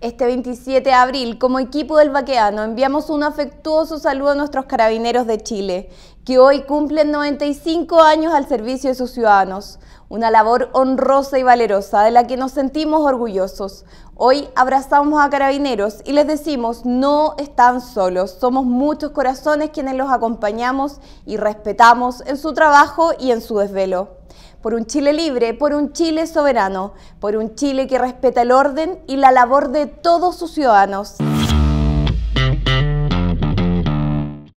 Este 27 de abril, como equipo del Baqueano, enviamos un afectuoso saludo a nuestros carabineros de Chile, que hoy cumplen 95 años al servicio de sus ciudadanos. Una labor honrosa y valerosa de la que nos sentimos orgullosos. Hoy abrazamos a carabineros y les decimos, no están solos, somos muchos corazones quienes los acompañamos y respetamos en su trabajo y en su desvelo por un Chile libre, por un Chile soberano, por un Chile que respeta el orden y la labor de todos sus ciudadanos.